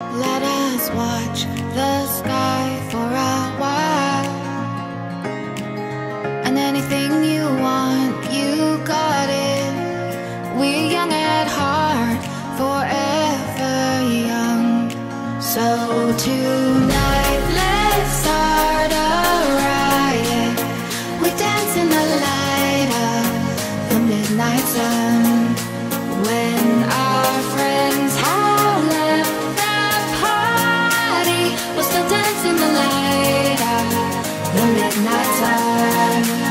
Let us watch the sky for a while. And anything you want, you got it. We're young at heart, forever young. So tonight, let's start a riot. We're dancing the light of the midnight sun. nighttime.